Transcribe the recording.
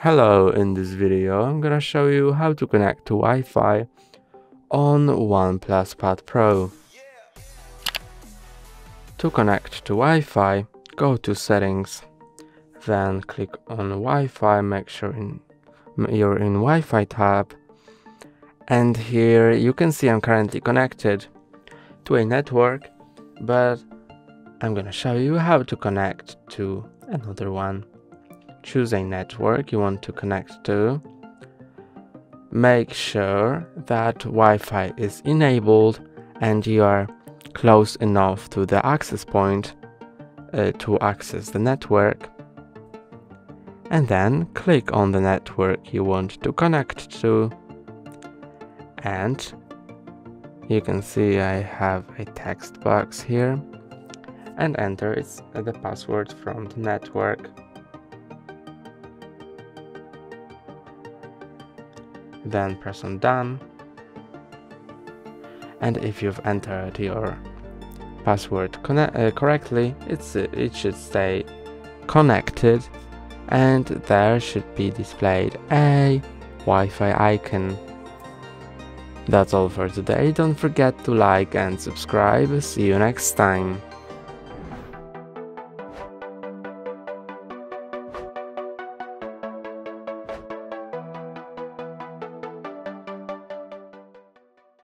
Hello, in this video I'm gonna show you how to connect to Wi-Fi on OnePlus Pad Pro. To connect to Wi-Fi, go to settings, then click on Wi-Fi, make sure in, you're in Wi-Fi tab, and here you can see I'm currently connected to a network, but I'm gonna show you how to connect to another one. Choose a network you want to connect to. Make sure that Wi-Fi is enabled and you are close enough to the access point uh, to access the network. And then click on the network you want to connect to. And you can see I have a text box here and enter its, uh, the password from the network. Then press on done. And if you've entered your password uh, correctly, it should stay connected and there should be displayed a Wi-Fi icon. That's all for today, don't forget to like and subscribe, see you next time.